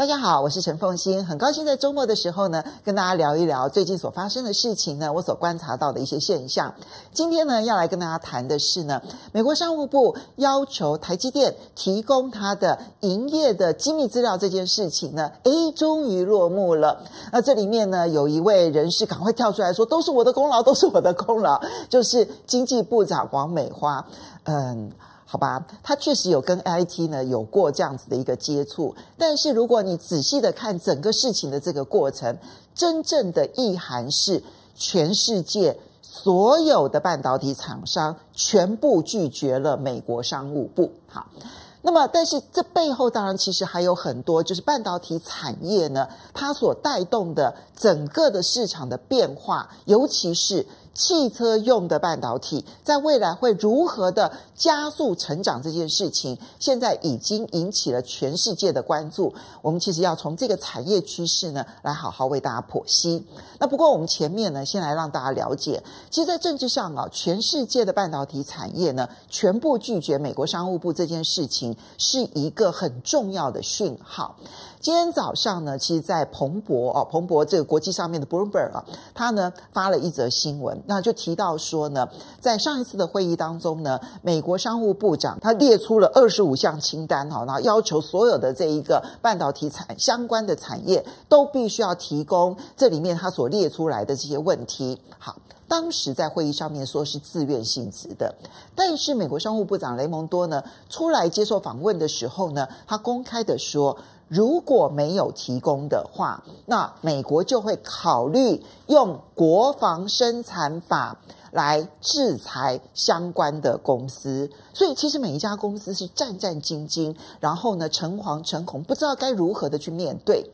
大家好，我是陈凤欣，很高兴在周末的时候呢，跟大家聊一聊最近所发生的事情呢，我所观察到的一些现象。今天呢，要来跟大家谈的是呢，美国商务部要求台积电提供它的营业的机密资料这件事情呢，诶，终于落幕了。那这里面呢，有一位人士赶快跳出来说，都是我的功劳，都是我的功劳，就是经济部长王美花，嗯。好吧，他确实有跟 IT 呢有过这样子的一个接触，但是如果你仔细的看整个事情的这个过程，真正的意涵是全世界所有的半导体厂商全部拒绝了美国商务部。好，那么但是这背后当然其实还有很多，就是半导体产业呢，它所带动的整个的市场的变化，尤其是。汽车用的半导体在未来会如何的加速成长？这件事情现在已经引起了全世界的关注。我们其实要从这个产业趋势呢，来好好为大家剖析。那不过我们前面呢，先来让大家了解，其实，在政治上啊，全世界的半导体产业呢，全部拒绝美国商务部这件事情，是一个很重要的讯号。今天早上呢，其实，在彭博哦，彭博这个国际上面的 Bloomberg 啊，他呢发了一则新闻，那就提到说呢，在上一次的会议当中呢，美国商务部长他列出了二十五项清单哈，然后要求所有的这一个半导体产相关的产业都必须要提供这里面他所列出来的这些问题。好，当时在会议上面说是自愿性质的，但是美国商务部长雷蒙多呢出来接受访问的时候呢，他公开的说。如果没有提供的话，那美国就会考虑用国防生产法来制裁相关的公司。所以，其实每一家公司是战战兢兢，然后呢，诚惶诚恐，不知道该如何的去面对。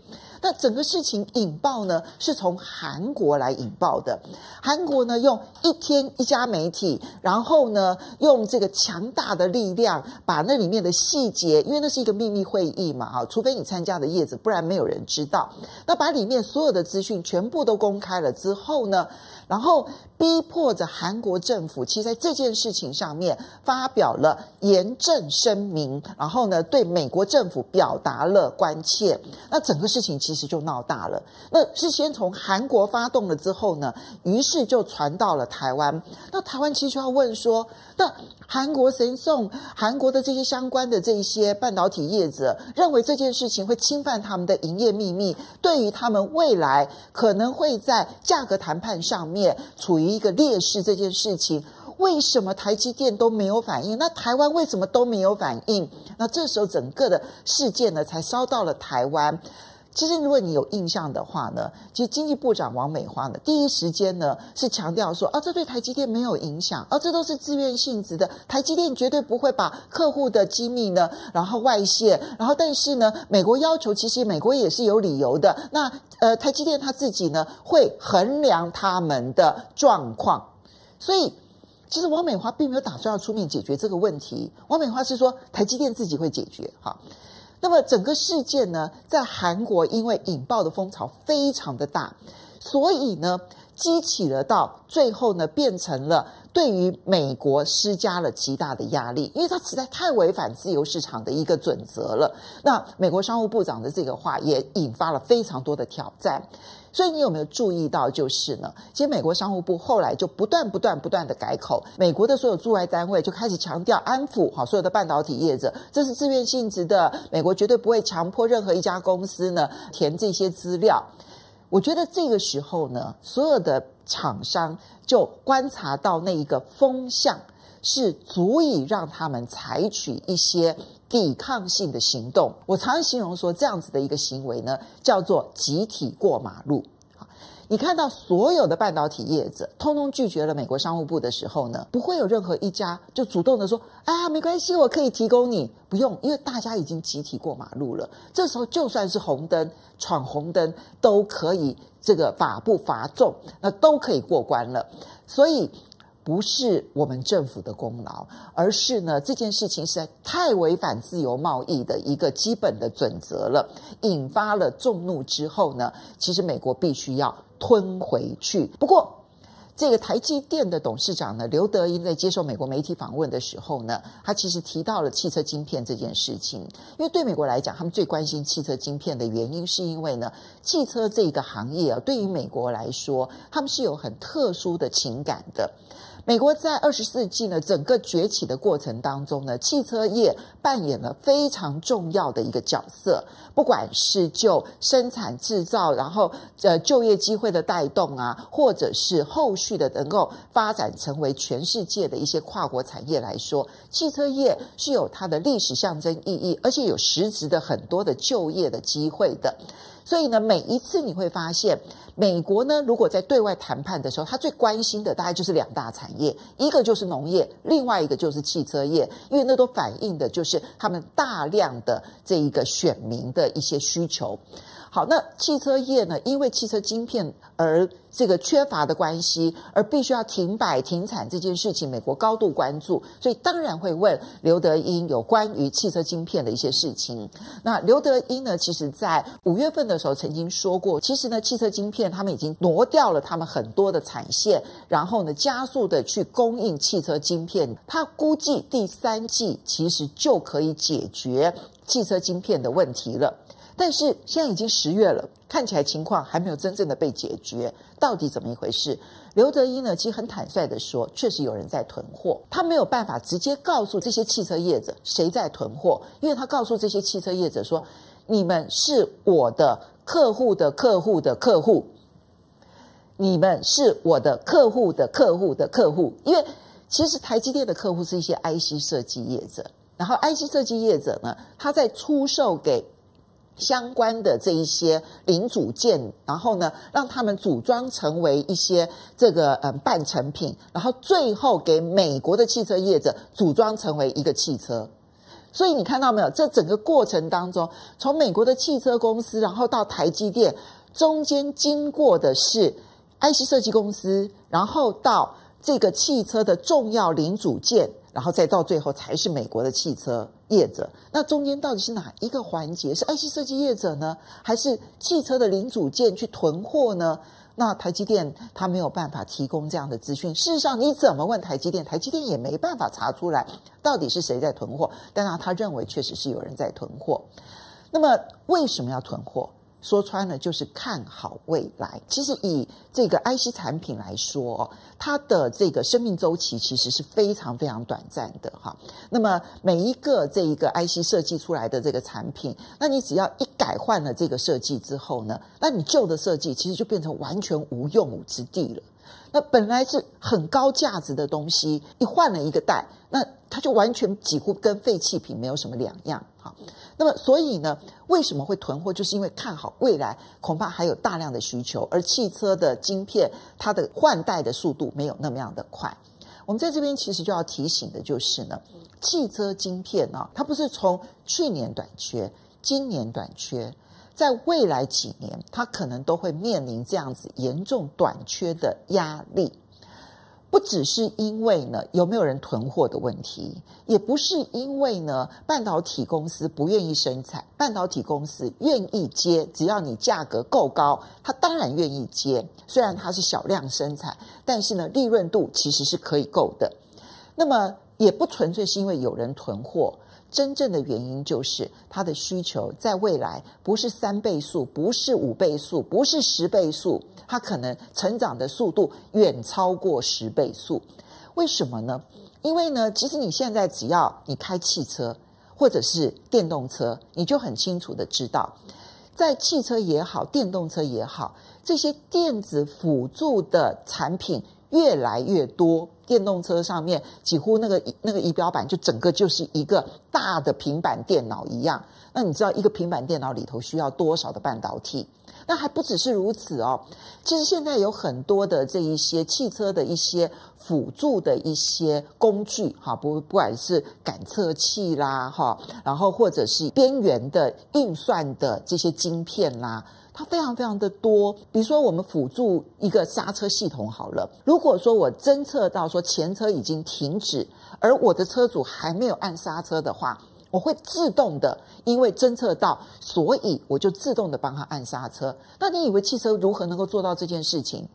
那整个事情引爆呢，是从韩国来引爆的。韩国呢，用一天一家媒体，然后呢，用这个强大的力量，把那里面的细节，因为那是一个秘密会议嘛，哈，除非你参加的叶子，不然没有人知道。那把里面所有的资讯全部都公开了之后呢，然后逼迫着韩国政府，其实在这件事情上面发表了严正声明，然后呢，对美国政府表达了关切。那整个事情。其实就闹大了。那是先从韩国发动了之后呢，于是就传到了台湾。那台湾其实要问说：那韩国神送韩国的这些相关的这些半导体业者，认为这件事情会侵犯他们的营业秘密，对于他们未来可能会在价格谈判上面处于一个劣势这件事情，为什么台积电都没有反应？那台湾为什么都没有反应？那这时候整个的事件呢，才烧到了台湾。其实，如果你有印象的话呢，其实经济部长王美花呢，第一时间呢是强调说，啊，这对台积电没有影响，啊，这都是自愿性质的，台积电绝对不会把客户的机密呢，然后外泄，然后但是呢，美国要求，其实美国也是有理由的，那呃，台积电他自己呢会衡量他们的状况，所以其实王美花并没有打算要出面解决这个问题，王美花是说台积电自己会解决，哈。那么整个事件呢，在韩国因为引爆的风潮非常的大，所以呢，激起了到最后呢，变成了对于美国施加了极大的压力，因为它实在太违反自由市场的一个准则了。那美国商务部长的这个话也引发了非常多的挑战。所以你有没有注意到，就是呢？其实美国商务部后来就不断、不断、不断的改口，美国的所有驻外单位就开始强调安抚哈所有的半导体业者，这是自愿性质的，美国绝对不会强迫任何一家公司呢填这些资料。我觉得这个时候呢，所有的厂商就观察到那一个风向，是足以让他们采取一些。抵抗性的行动，我常常形容说，这样子的一个行为呢，叫做集体过马路。你看到所有的半导体业者通通拒绝了美国商务部的时候呢，不会有任何一家就主动的说：“啊，没关系，我可以提供你，不用，因为大家已经集体过马路了。这时候就算是红灯闯红灯，都可以这个法不罚重，那都可以过关了。所以。”不是我们政府的功劳，而是呢这件事情实在太违反自由贸易的一个基本的准则了，引发了众怒之后呢，其实美国必须要吞回去。不过这个台积电的董事长呢，刘德英在接受美国媒体访问的时候呢，他其实提到了汽车晶片这件事情。因为对美国来讲，他们最关心汽车晶片的原因，是因为呢，汽车这个行业啊，对于美国来说，他们是有很特殊的情感的。美国在二十世纪呢整个崛起的过程当中呢，汽车业扮演了非常重要的一个角色。不管是就生产制造，然后呃就业机会的带动啊，或者是后续的能够发展成为全世界的一些跨国产业来说，汽车业是有它的历史象征意义，而且有实质的很多的就业的机会的。所以呢，每一次你会发现，美国呢，如果在对外谈判的时候，他最关心的大概就是两大产业，一个就是农业，另外一个就是汽车业，因为那都反映的就是他们大量的这一个选民的一些需求。好，那汽车业呢？因为汽车晶片而这个缺乏的关系，而必须要停摆停产这件事情，美国高度关注，所以当然会问刘德英有关于汽车晶片的一些事情。那刘德英呢，其实在五月份的时候曾经说过，其实呢，汽车晶片他们已经挪掉了他们很多的产线，然后呢，加速的去供应汽车晶片。他估计第三季其实就可以解决汽车晶片的问题了。但是现在已经十月了，看起来情况还没有真正的被解决，到底怎么一回事？刘德一呢，其实很坦率的说，确实有人在囤货，他没有办法直接告诉这些汽车业者谁在囤货，因为他告诉这些汽车业者说：“你们是我的客户的客户的客户，你们是我的客户的客户的客户。”因为其实台积电的客户是一些 IC 设计业者，然后 IC 设计业者呢，他在出售给。相关的这一些零组件，然后呢，让他们组装成为一些这个嗯半成品，然后最后给美国的汽车业者组装成为一个汽车。所以你看到没有？这整个过程当中，从美国的汽车公司，然后到台积电，中间经过的是 IC 设计公司，然后到这个汽车的重要零组件。然后再到最后才是美国的汽车业者，那中间到底是哪一个环节？是 IC 设计业者呢，还是汽车的零组件去囤货呢？那台积电他没有办法提供这样的资讯。事实上，你怎么问台积电，台积电也没办法查出来到底是谁在囤货。但是他认为确实是有人在囤货。那么为什么要囤货？说穿了就是看好未来。其实以这个 IC 产品来说，它的这个生命周期其实是非常非常短暂的哈。那么每一个这一个 IC 设计出来的这个产品，那你只要一改换了这个设计之后呢，那你旧的设计其实就变成完全无用武之地了。那本来是很高价值的东西，一换了一个代，那它就完全几乎跟废弃品没有什么两样哈。那么，所以呢，为什么会囤货？就是因为看好未来，恐怕还有大量的需求，而汽车的晶片它的换代的速度没有那么样的快。我们在这边其实就要提醒的就是呢，汽车晶片呢，它不是从去年短缺，今年短缺，在未来几年，它可能都会面临这样子严重短缺的压力。不只是因为呢有没有人囤货的问题，也不是因为呢半导体公司不愿意生产，半导体公司愿意接，只要你价格够高，他当然愿意接。虽然它是小量生产，但是呢利润度其实是可以够的。那么也不纯粹是因为有人囤货。真正的原因就是它的需求在未来不是三倍数，不是五倍数，不是十倍数，它可能成长的速度远超过十倍速。为什么呢？因为呢，其实你现在只要你开汽车或者是电动车，你就很清楚的知道，在汽车也好，电动车也好，这些电子辅助的产品。越来越多电动车上面，几乎那个那个仪表板就整个就是一个大的平板电脑一样。那你知道一个平板电脑里头需要多少的半导体？那还不只是如此哦。其实现在有很多的这一些汽车的一些辅助的一些工具，哈，不不管是感测器啦，哈，然后或者是边缘的运算的这些晶片啦。它非常非常的多，比如说我们辅助一个刹车系统好了，如果说我侦测到说前车已经停止，而我的车主还没有按刹车的话，我会自动的，因为侦测到，所以我就自动的帮他按刹车。那你以为汽车如何能够做到这件事情？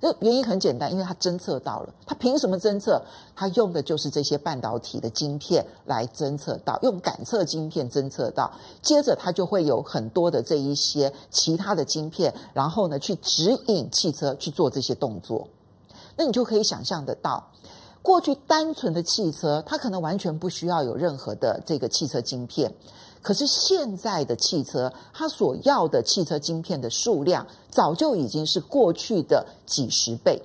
这原因很简单，因为它侦测到了。它凭什么侦测？它用的就是这些半导体的晶片来侦测到，用感测晶片侦测到。接着它就会有很多的这一些其他的晶片，然后呢去指引汽车去做这些动作。那你就可以想象得到，过去单纯的汽车，它可能完全不需要有任何的这个汽车晶片。可是现在的汽车，它所要的汽车晶片的数量，早就已经是过去的几十倍。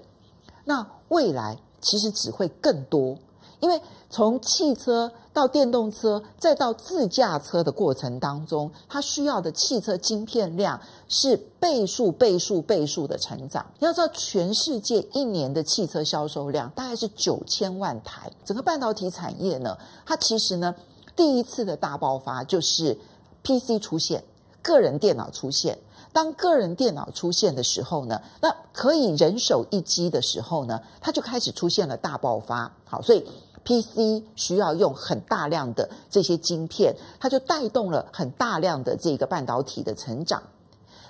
那未来其实只会更多，因为从汽车到电动车，再到自驾车的过程当中，它需要的汽车晶片量是倍数、倍数、倍数的成长。要知道，全世界一年的汽车销售量大概是九千万台，整个半导体产业呢，它其实呢。第一次的大爆发就是 PC 出现，个人电脑出现。当个人电脑出现的时候呢，那可以人手一机的时候呢，它就开始出现了大爆发。好，所以 PC 需要用很大量的这些晶片，它就带动了很大量的这个半导体的成长。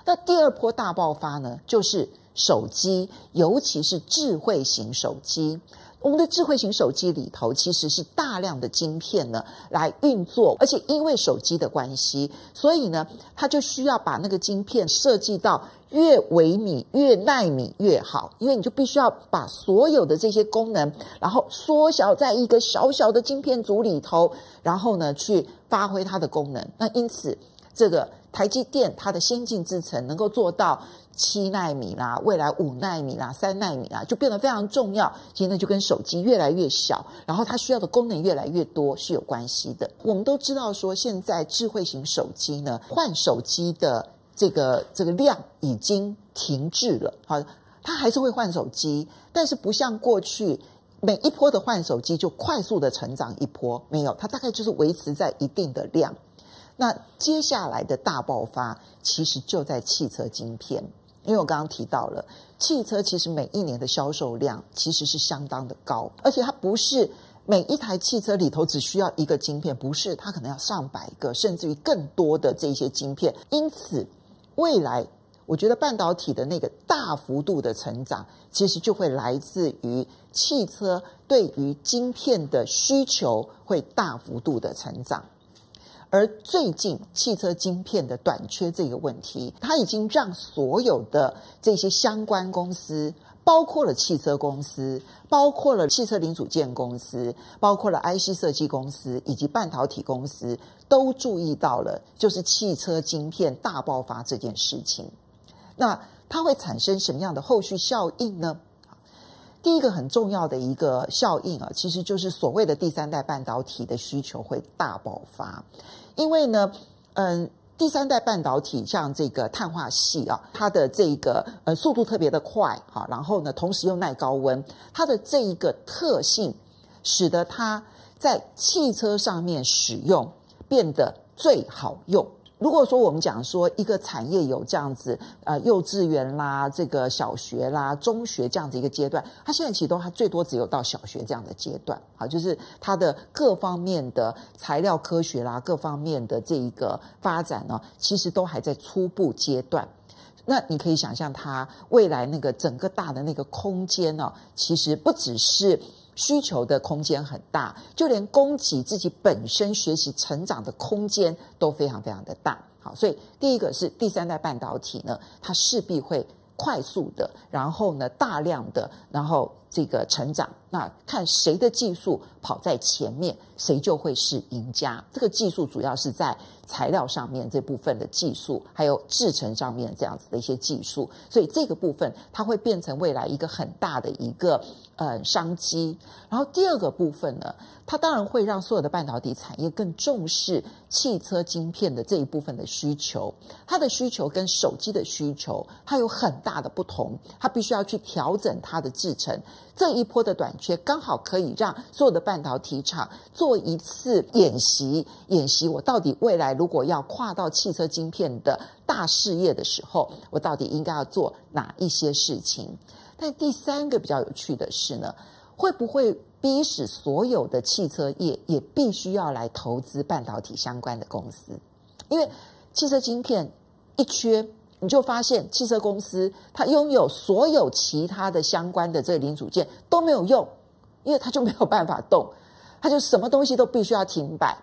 那第二波大爆发呢，就是手机，尤其是智慧型手机。我们的智慧型手机里头其实是大量的晶片呢来运作，而且因为手机的关系，所以呢，它就需要把那个晶片设计到越微米、越纳米越好，因为你就必须要把所有的这些功能，然后缩小在一个小小的晶片组里头，然后呢去发挥它的功能。那因此，这个台积电它的先进制程能够做到。七纳米啦，未来五纳米啦，三纳米啦，就变得非常重要。现在就跟手机越来越小，然后它需要的功能越来越多是有关系的。我们都知道说，现在智慧型手机呢，换手机的这个这个量已经停滞了。好，它还是会换手机，但是不像过去每一波的换手机就快速的成长一波，没有，它大概就是维持在一定的量。那接下来的大爆发，其实就在汽车晶片。因为我刚刚提到了，汽车其实每一年的销售量其实是相当的高，而且它不是每一台汽车里头只需要一个晶片，不是它可能要上百个，甚至于更多的这些晶片。因此，未来我觉得半导体的那个大幅度的成长，其实就会来自于汽车对于晶片的需求会大幅度的成长。而最近汽车晶片的短缺这个问题，它已经让所有的这些相关公司，包括了汽车公司，包括了汽车零组件公司，包括了 IC 设计公司以及半导体公司，都注意到了，就是汽车晶片大爆发这件事情。那它会产生什么样的后续效应呢？第一个很重要的一个效应啊，其实就是所谓的第三代半导体的需求会大爆发，因为呢，嗯，第三代半导体像这个碳化系啊，它的这个呃速度特别的快哈，然后呢，同时又耐高温，它的这一个特性，使得它在汽车上面使用变得最好用。如果说我们讲说一个产业有这样子，呃，幼稚园啦，这个小学啦，中学这样子一个阶段，它现在启动它最多只有到小学这样的阶段，好，就是它的各方面的材料科学啦，各方面的这一个发展呢，其实都还在初步阶段。那你可以想象，它未来那个整个大的那个空间呢，其实不只是。需求的空间很大，就连供给自己本身学习成长的空间都非常非常的大。好，所以第一个是第三代半导体呢，它势必会快速的，然后呢大量的，然后这个成长。那看谁的技术跑在前面，谁就会是赢家。这个技术主要是在材料上面这部分的技术，还有制程上面这样子的一些技术。所以这个部分它会变成未来一个很大的一个。呃，商机。然后第二个部分呢，它当然会让所有的半导体产业更重视汽车晶片的这一部分的需求。它的需求跟手机的需求，它有很大的不同。它必须要去调整它的制程。这一波的短缺，刚好可以让所有的半导体厂做一次演习。演习我到底未来如果要跨到汽车晶片的大事业的时候，我到底应该要做哪一些事情？但第三个比较有趣的是呢，会不会逼使所有的汽车业也必须要来投资半导体相关的公司？因为汽车晶片一缺，你就发现汽车公司它拥有所有其他的相关的这个零组件都没有用，因为它就没有办法动，它就什么东西都必须要停摆。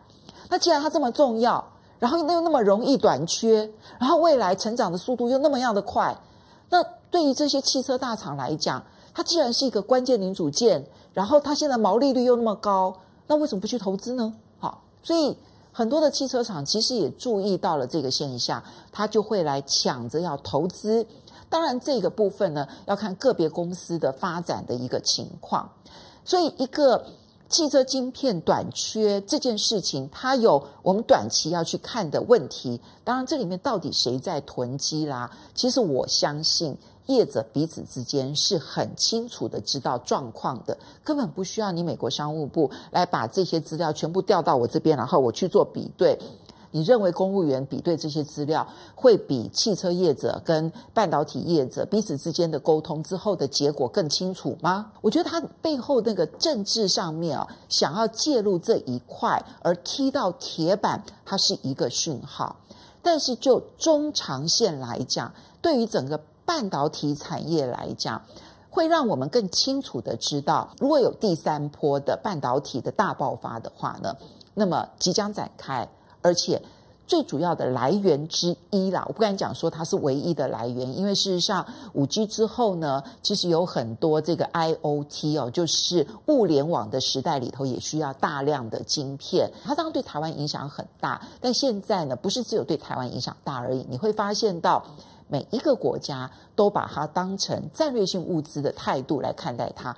那既然它这么重要，然后又那么容易短缺，然后未来成长的速度又那么样的快，那对于这些汽车大厂来讲，它既然是一个关键零组件，然后它现在毛利率又那么高，那为什么不去投资呢？好，所以。很多的汽车厂其实也注意到了这个现象，他就会来抢着要投资。当然，这个部分呢要看个别公司的发展的一个情况。所以，一个汽车晶片短缺这件事情，它有我们短期要去看的问题。当然，这里面到底谁在囤积啦？其实我相信。业者彼此之间是很清楚的知道状况的，根本不需要你美国商务部来把这些资料全部调到我这边，然后我去做比对。你认为公务员比对这些资料，会比汽车业者跟半导体业者彼此之间的沟通之后的结果更清楚吗？我觉得他背后那个政治上面啊，想要介入这一块而踢到铁板，它是一个讯号。但是就中长线来讲，对于整个。半导体产业来讲，会让我们更清楚的知道，如果有第三波的半导体的大爆发的话呢，那么即将展开，而且最主要的来源之一啦，我不敢讲说它是唯一的来源，因为事实上五 G 之后呢，其实有很多这个 IOT 哦，就是物联网的时代里头也需要大量的晶片，它当然对台湾影响很大，但现在呢，不是只有对台湾影响大而已，你会发现到。每一个国家都把它当成战略性物资的态度来看待它，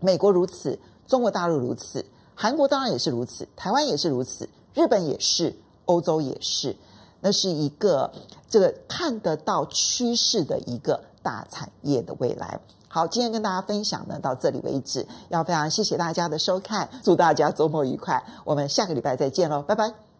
美国如此，中国大陆如此，韩国当然也是如此，台湾也是如此，日本也是，欧洲也是，那是一个这个看得到趋势的一个大产业的未来。好，今天跟大家分享呢到这里为止，要非常谢谢大家的收看，祝大家周末愉快，我们下个礼拜再见喽，拜拜。